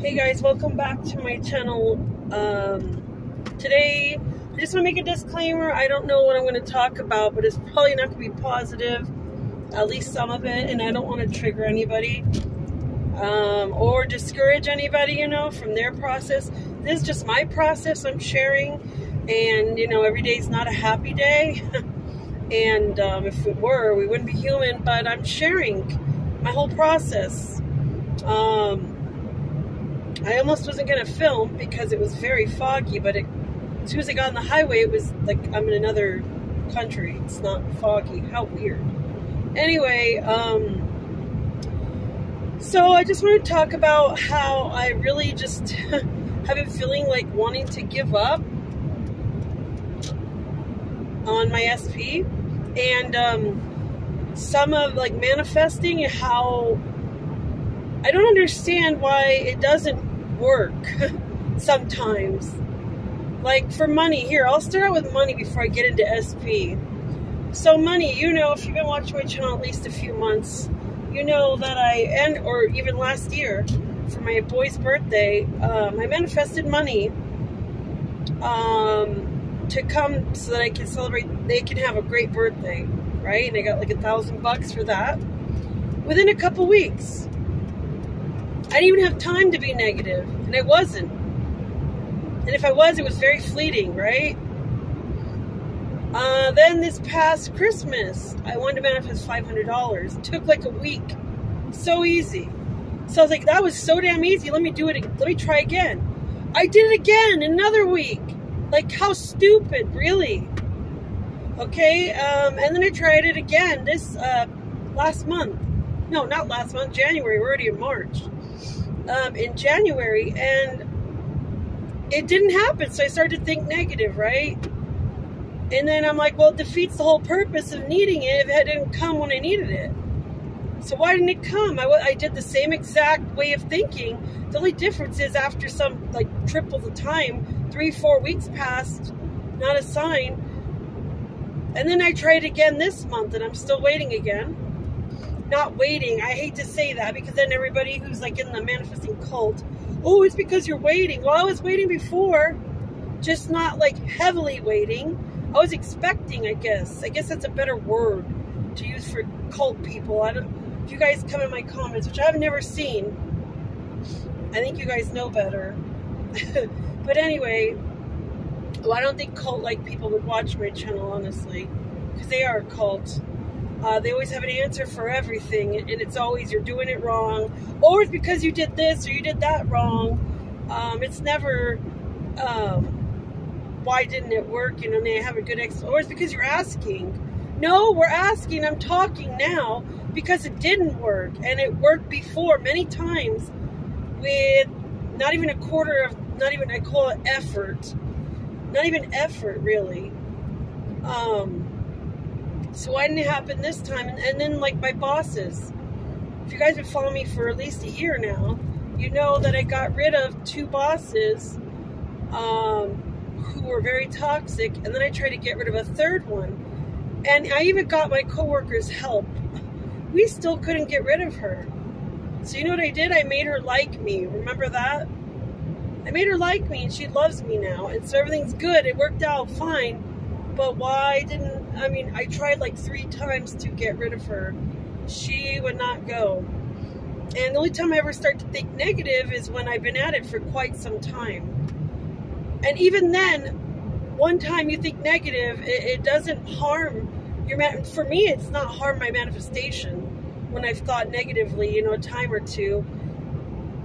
Hey guys, welcome back to my channel. Um, today, I just want to make a disclaimer. I don't know what I'm going to talk about, but it's probably not going to be positive, at least some of it, and I don't want to trigger anybody um, or discourage anybody, you know, from their process. This is just my process I'm sharing, and you know, every day is not a happy day. and um, if it were, we wouldn't be human, but I'm sharing my whole process. Um, I almost wasn't going to film because it was very foggy, but it, as soon as I got on the highway, it was like I'm in another country. It's not foggy. How weird. Anyway, um, so I just want to talk about how I really just have been feeling like wanting to give up on my SP and um, some of like manifesting how I don't understand why it doesn't work sometimes. Like for money, here, I'll start out with money before I get into SP. So, money, you know, if you've been watching my channel at least a few months, you know that I, and or even last year, for my boy's birthday, um, I manifested money um, to come so that I can celebrate, they can have a great birthday, right? And I got like a thousand bucks for that within a couple weeks. I didn't even have time to be negative, and I wasn't. And if I was, it was very fleeting, right? Uh, then this past Christmas, I wanted to manifest $500. It took like a week. So easy. So I was like, that was so damn easy. Let me do it. Let me try again. I did it again another week. Like, how stupid, really? Okay, um, and then I tried it again this uh, last month. No, not last month, January. We're already in March um, in January, and it didn't happen. So I started to think negative, right? And then I'm like, well, it defeats the whole purpose of needing it if it didn't come when I needed it. So why didn't it come? I, I did the same exact way of thinking. The only difference is after some, like, triple the time, three, four weeks passed, not a sign. And then I tried again this month, and I'm still waiting again not waiting. I hate to say that because then everybody who's like in the manifesting cult, oh, it's because you're waiting. Well, I was waiting before, just not like heavily waiting. I was expecting, I guess. I guess that's a better word to use for cult people. I don't. If you guys come in my comments, which I've never seen, I think you guys know better. but anyway, well, I don't think cult-like people would watch my channel, honestly, because they are a cult. Uh, they always have an answer for everything, and it's always you're doing it wrong, or it's because you did this or you did that wrong. Um, it's never um, why didn't it work? You know, they have a good ex, or it's because you're asking. No, we're asking. I'm talking now because it didn't work, and it worked before many times with not even a quarter of, not even I call it effort, not even effort really. Um, so why didn't it happen this time? And, and then like my bosses, if you guys have followed me for at least a year now, you know that I got rid of two bosses um, who were very toxic, and then I tried to get rid of a third one. And I even got my coworkers help. We still couldn't get rid of her. So you know what I did? I made her like me. Remember that? I made her like me, and she loves me now. And so everything's good. It worked out fine. But why didn't I mean, I tried like three times to get rid of her. She would not go. And the only time I ever start to think negative is when I've been at it for quite some time. And even then, one time you think negative, it, it doesn't harm your man. For me, it's not harm my manifestation when I've thought negatively, you know, a time or two.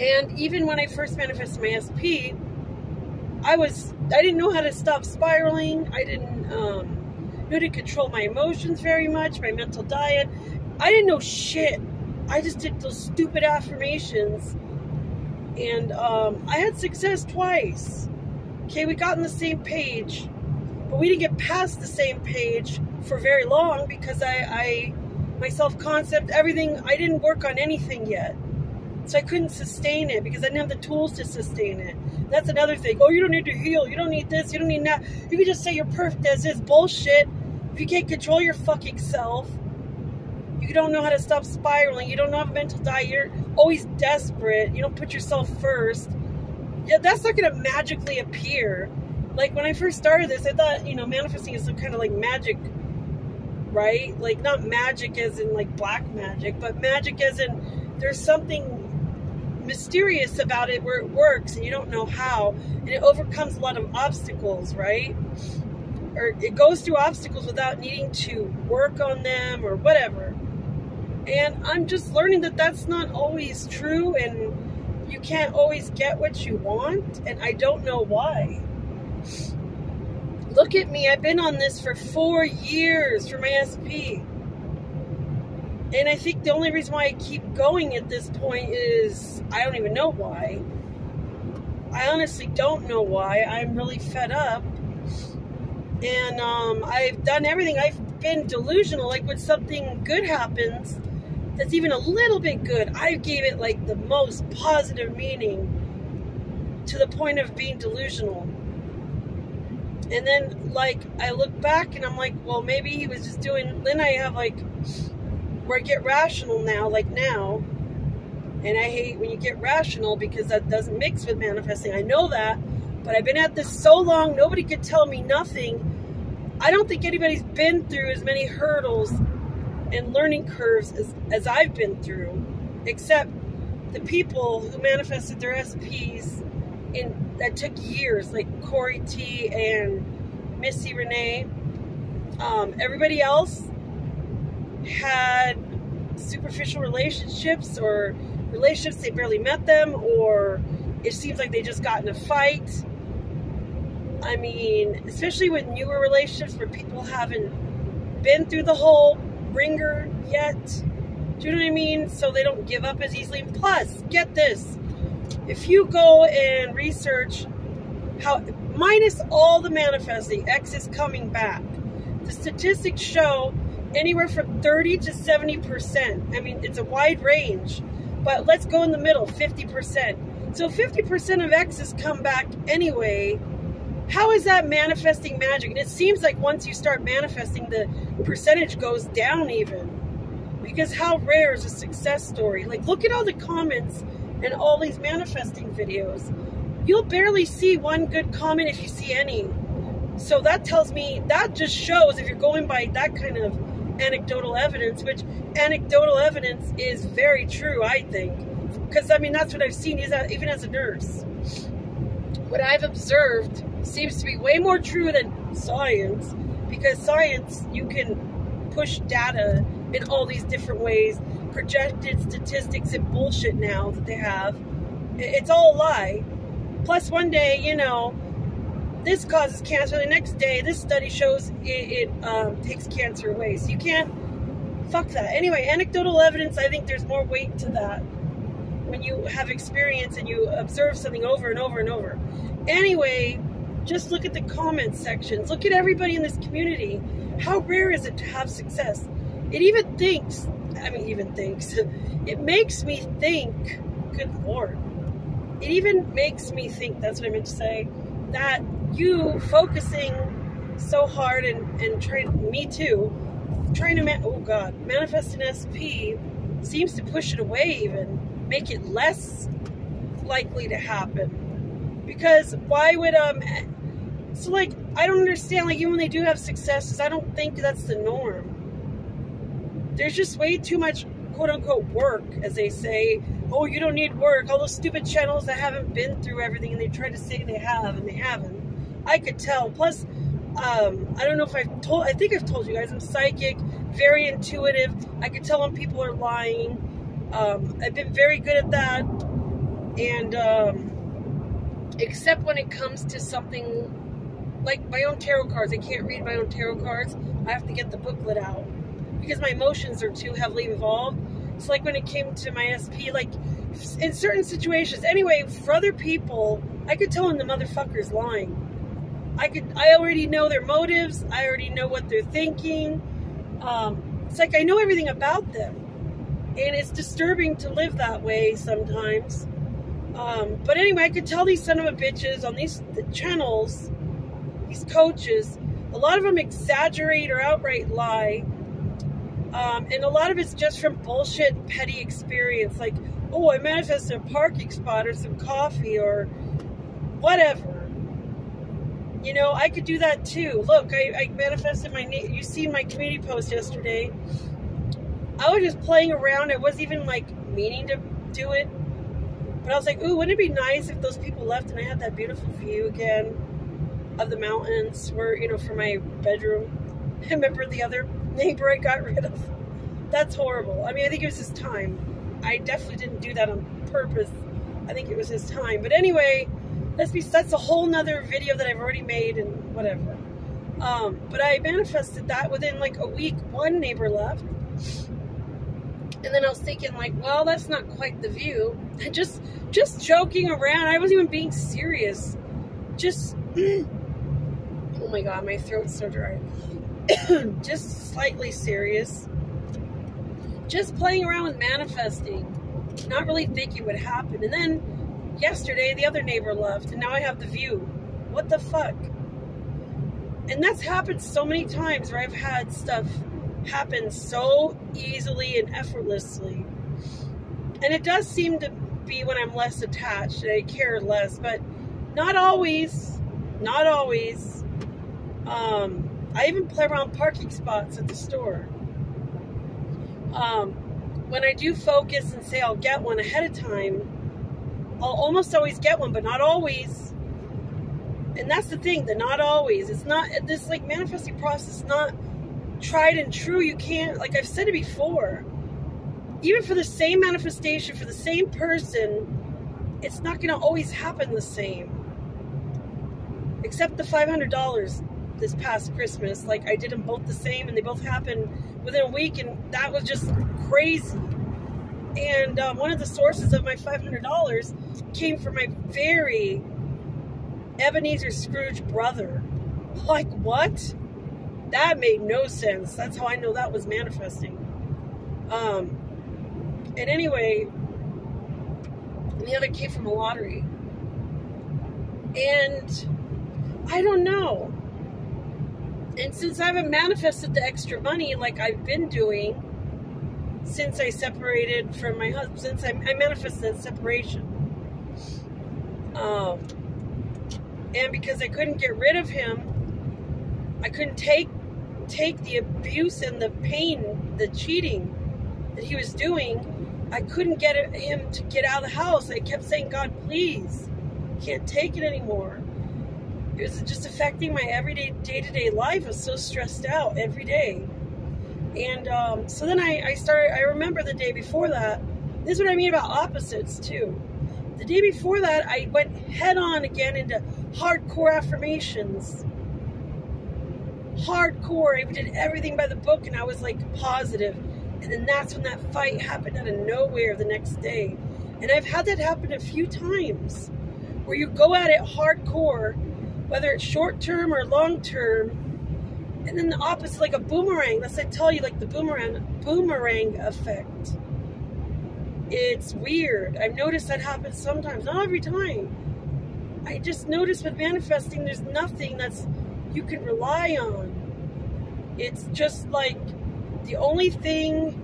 and even when I first manifested my SP, I was I didn't know how to stop spiraling. I didn't um, know to control my emotions very much, my mental diet. I didn't know shit. I just did those stupid affirmations, and um, I had success twice. Okay, we got on the same page, but we didn't get past the same page for very long because I, I my self concept, everything. I didn't work on anything yet. So I couldn't sustain it because I didn't have the tools to sustain it. That's another thing. Oh, you don't need to heal. You don't need this. You don't need that. You can just say you're perfect as is. Bullshit. If you can't control your fucking self, you don't know how to stop spiraling. You don't know how mental diet. You're always desperate. You don't put yourself first. Yeah, that's not going to magically appear. Like when I first started this, I thought, you know, manifesting is some kind of like magic, right? Like not magic as in like black magic, but magic as in there's something mysterious about it where it works and you don't know how. And it overcomes a lot of obstacles right? Or it goes through obstacles without needing to work on them or whatever. And i'm just learning that that's not always true and you can't always get what you want and i don't know why. Look at me. I've been on this for four years for my sp and I think the only reason why I keep going at this point is I don't even know why. I honestly don't know why. I'm really fed up. And um, I've done everything. I've been delusional. Like when something good happens that's even a little bit good, I gave it like the most positive meaning to the point of being delusional. And then, like, I look back and I'm like, well, maybe he was just doing. Then I have like where I get rational now, like now. And I hate when you get rational because that doesn't mix with manifesting. I know that, but I've been at this so long, nobody could tell me nothing. I don't think anybody's been through as many hurdles and learning curves as, as I've been through, except the people who manifested their SPs in that took years, like Corey T and Missy Renee. Um, everybody else had superficial relationships or relationships they barely met them or it seems like they just got in a fight. I mean, especially with newer relationships where people haven't been through the whole wringer yet. Do you know what I mean? So they don't give up as easily. Plus, get this. If you go and research how, minus all the manifesting, X is coming back. The statistics show anywhere from 30 to 70%. I mean, it's a wide range, but let's go in the middle 50%. So 50% of X's come back anyway. How is that manifesting magic? And it seems like once you start manifesting, the percentage goes down even. Because how rare is a success story? Like, look at all the comments and all these manifesting videos. You'll barely see one good comment if you see any. So that tells me, that just shows if you're going by that kind of anecdotal evidence, which anecdotal evidence is very true, I think. Because, I mean, that's what I've seen even as a nurse. What I've observed seems to be way more true than science, because science, you can push data in all these different ways, projected statistics and bullshit now that they have. It's all a lie. Plus, one day, you know, this causes cancer. The next day, this study shows it, it um, takes cancer away. So you can't fuck that. Anyway, anecdotal evidence, I think there's more weight to that when you have experience and you observe something over and over and over. Anyway, just look at the comment sections. Look at everybody in this community. How rare is it to have success? It even thinks, I mean, even thinks, it makes me think, good Lord. It even makes me think, that's what I meant to say, that you focusing so hard and, and trying, me too, trying to, oh God, manifest an SP seems to push it away even, make it less likely to happen. Because why would, um, so like, I don't understand, like even when they do have successes, I don't think that's the norm. There's just way too much quote unquote work, as they say. Oh, you don't need work. All those stupid channels that haven't been through everything and they try to say they have and they haven't. I could tell. Plus, um, I don't know if I've told, I think I've told you guys, I'm psychic, very intuitive. I could tell when people are lying. Um, I've been very good at that. And, um, except when it comes to something like my own tarot cards. I can't read my own tarot cards. I have to get the booklet out because my emotions are too heavily involved. It's like when it came to my SP, like in certain situations. Anyway, for other people, I could tell when the motherfucker's lying I could I already know their motives. I already know what they're thinking. Um, it's like I know everything about them, and it's disturbing to live that way sometimes. Um, but anyway, I could tell these son of a bitches on these the channels, these coaches, a lot of them exaggerate or outright lie. Um, and a lot of it's just from bullshit, petty experience. Like, oh, I manifested a parking spot or some coffee or whatever. You know, I could do that too. Look, I, I manifested my. name. You see my community post yesterday. I was just playing around. I wasn't even like meaning to do it. But I was like, ooh, wouldn't it be nice if those people left and I had that beautiful view again of the mountains where, you know, for my bedroom. I Remember the other neighbor I got rid of? That's horrible. I mean, I think it was his time. I definitely didn't do that on purpose. I think it was his time. But anyway, let's be that's a whole nother video that I've already made and whatever. Um, but I manifested that within like a week, one neighbor left. And then I was thinking like, well, that's not quite the view. just just joking around. I wasn't even being serious. Just oh my god, my throat's so dry. just slightly serious. Just playing around with manifesting. Not really thinking what happened. And then yesterday the other neighbor left and now I have the view. What the fuck? And that's happened so many times where I've had stuff happen so easily and effortlessly. And it does seem to be when I'm less attached and I care less, but not always. Not always. Um, I even play around parking spots at the store. Um, when I do focus and say I'll get one ahead of time, I'll almost always get one, but not always. And that's the thing, the not always. It's not this like manifesting process not tried and true. You can't like I've said it before even for the same manifestation, for the same person, it's not going to always happen the same. Except the $500 this past Christmas. Like, I did them both the same, and they both happened within a week, and that was just crazy. And um, one of the sources of my $500 came from my very Ebenezer Scrooge brother. Like, what? That made no sense. That's how I know that was manifesting. Um, and anyway, the other came from a lottery. And I don't know. And since I haven't manifested the extra money like I've been doing since I separated from my husband, since I, I manifested separation, um, and because I couldn't get rid of him, I couldn't take take the abuse and the pain, the cheating that he was doing I couldn't get him to get out of the house. I kept saying, God, please, can't take it anymore. It was just affecting my everyday, day to day life. I was so stressed out every day. And um, so then I, I started, I remember the day before that. This is what I mean about opposites, too. The day before that, I went head on again into hardcore affirmations. Hardcore. I did everything by the book, and I was like positive. positive and then that's when that fight happened out of nowhere the next day. And I've had that happen a few times where you go at it hardcore, whether it's short term or long term, and then the opposite, like a boomerang. That's I tell you, like the boomerang boomerang effect. It's weird. I've noticed that happens sometimes, not every time. I just notice with manifesting, there's nothing that's you can rely on. It's just like the only thing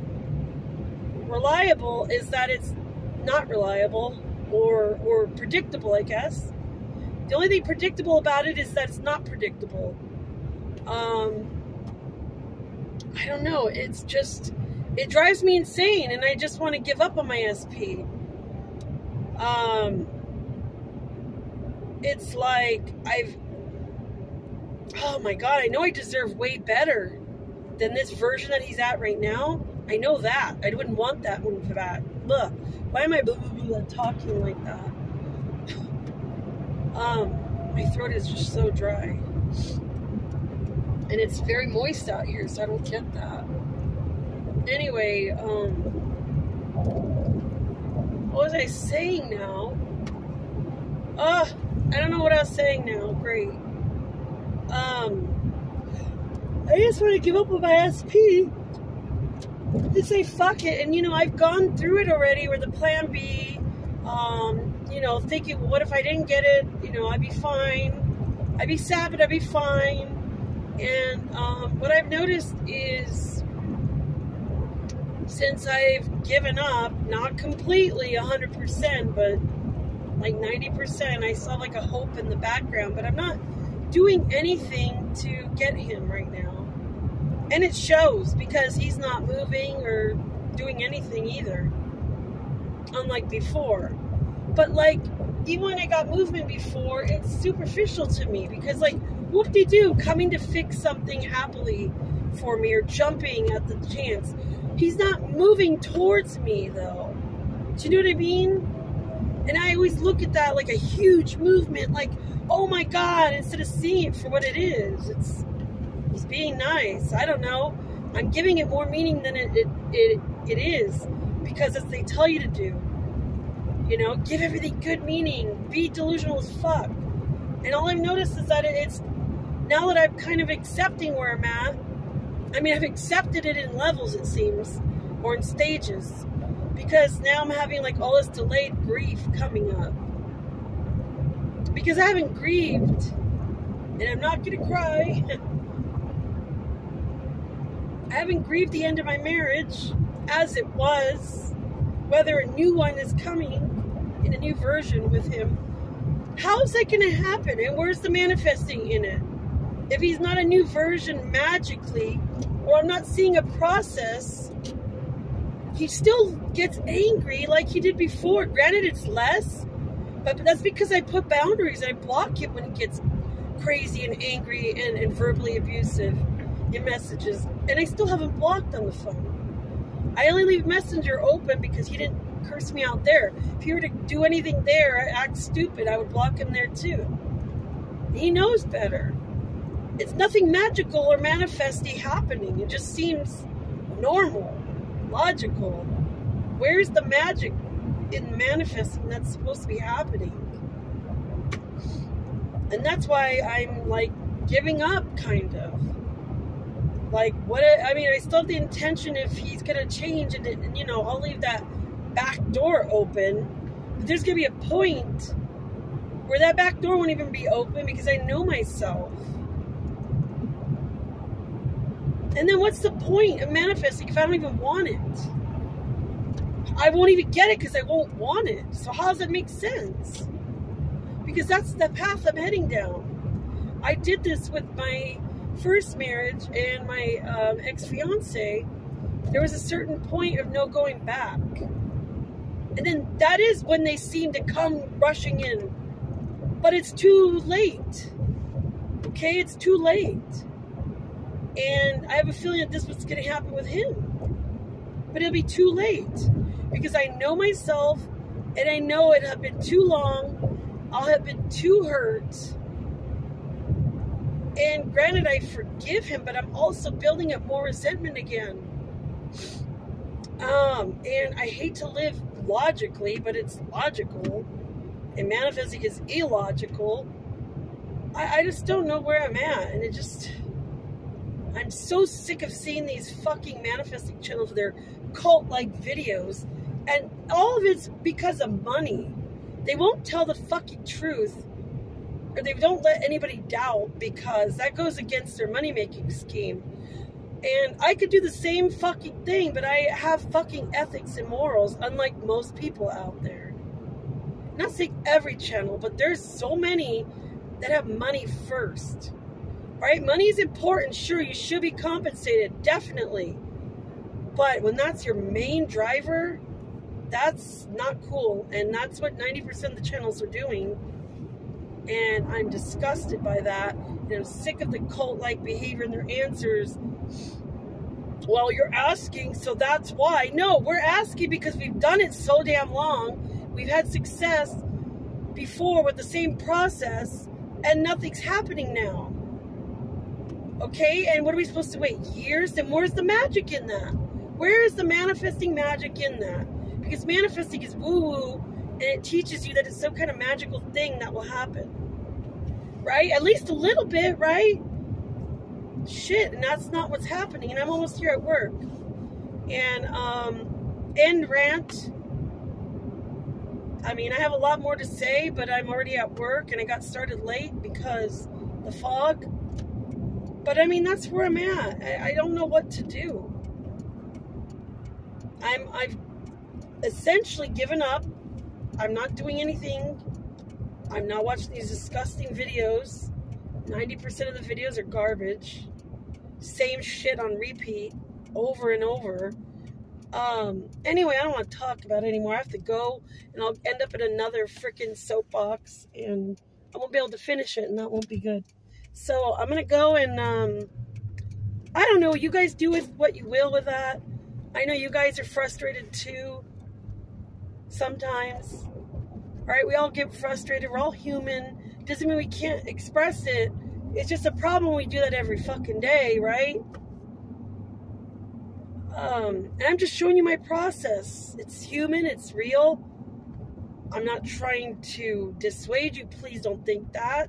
reliable is that it's not reliable or or predictable, I guess. The only thing predictable about it is that it's not predictable. Um, I don't know. It's just it drives me insane, and I just want to give up on my SP. Um, it's like I've. Oh my god! I know I deserve way better than this version that he's at right now. I know that. I wouldn't want that one for that. Look, why am I blah, blah, blah, talking like that? Um, my throat is just so dry. And it's very moist out here, so I don't get that. Anyway, um, what was I saying now? Uh, I don't know what I was saying now. Great. Um, I just want to give up on my SP and say fuck it. And you know, I've gone through it already with the plan B. Um, you know, thinking, what if I didn't get it? You know, I'd be fine. I'd be sad, but I'd be fine. And um, what I've noticed is since I've given up, not completely 100%, but like 90%, I saw like a hope in the background, but I'm not doing anything to get him right now. And it shows because he's not moving or doing anything either. Unlike before. But like, even when I got movement before, it's superficial to me because like, what did he do? Coming to fix something happily for me or jumping at the chance. He's not moving towards me though. Do you know what I mean? And I always look at that like a huge movement, like, oh my God, instead of seeing it for what it is. It's he's being nice. I don't know. I'm giving it more meaning than it it, it, it is because as they tell you to do. You know, give everything good meaning. Be delusional as fuck. And all I've noticed is that it's now that I'm kind of accepting where I'm at, I mean, I've accepted it in levels, it seems, or in stages, because now I'm having like all this delayed grief coming up. Because I haven't grieved, and I'm not gonna cry. I haven't grieved the end of my marriage as it was, whether a new one is coming in a new version with him. How is that gonna happen? And where's the manifesting in it? If he's not a new version magically, or I'm not seeing a process, he still gets angry like he did before. Granted, it's less, but that's because I put boundaries. I block him when he gets crazy and angry and, and verbally abusive in messages. And I still haven't blocked on the phone. I only leave Messenger open because he didn't curse me out there. If he were to do anything there, act stupid, I would block him there too. He knows better it's nothing magical or manifesty happening. It just seems normal, logical. Where's the magic in manifesting that's supposed to be happening? And that's why I'm like giving up, kind of. Like, what? I mean, I still have the intention if he's gonna change, and, and you know, I'll leave that back door open. But there's gonna be a point where that back door won't even be open because I know myself. And then what's the point of manifesting if I don't even want it? I won't even get it because I won't want it. So how does that make sense? Because that's the path I'm heading down. I did this with my first marriage and my um, ex-fiance. There was a certain point of no going back. And then that is when they seem to come rushing in. But it's too late. Okay, it's too late. And I have a feeling that this was going to happen with him. But it'll be too late because I know myself and I know it have been too long. I'll have been too hurt. And granted, I forgive him, but I'm also building up more resentment again. Um, and I hate to live logically, but it's logical. And manifesting is illogical. I, I just don't know where I'm at. And it just I'm so sick of seeing these fucking manifesting channels with their cult like videos. And all of it's because of money. They won't tell the fucking truth. Or they don't let anybody doubt because that goes against their money making scheme. And I could do the same fucking thing, but I have fucking ethics and morals, unlike most people out there. Not saying every channel, but there's so many that have money first right? Money is important. Sure, you should be compensated, definitely. But when that's your main driver, that's not cool. And that's what 90% of the channels are doing. And I'm disgusted by that. And I'm sick of the cult like behavior and their answers. Well, you're asking, so that's why. No, we're asking because we've done it so damn long. We've had success before with the same process, and nothing's happening now. Okay, and what are we supposed to wait? Years? Then where's the magic in that? Where is the manifesting magic in that? Because manifesting is woo woo and it teaches you that it's some kind of magical thing that will happen. Right? At least a little bit, right? Shit, and that's not what's happening. And I'm almost here at work. And, um, end rant. I mean, I have a lot more to say, but I'm already at work and I got started late because the fog. But I mean, that's where I'm at. I, I don't know what to do. I'm I've essentially given up. I'm not doing anything. I'm not watching these disgusting videos. 90% of the videos are garbage. Same shit on repeat over and over. Um, anyway, I don't want to talk about it anymore. I have to go and I'll end up in another freaking soapbox and I won't be able to finish it and that won't be good. So I'm going to go and, um, I don't know. What you guys do with what you will with that. I know you guys are frustrated too sometimes. All right, we all get frustrated. We're all human. Doesn't mean we can't express it. It's just a problem we do that every fucking day, right? Um, and I'm just showing you my process. It's human, it's real. I'm not trying to dissuade you. Please don't think that.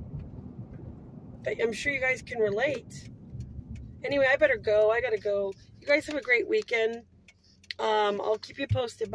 I'm sure you guys can relate. Anyway, I better go. I gotta go. You guys have a great weekend. Um, I'll keep you posted. Bye.